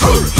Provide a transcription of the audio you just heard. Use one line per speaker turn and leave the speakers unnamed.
Cool.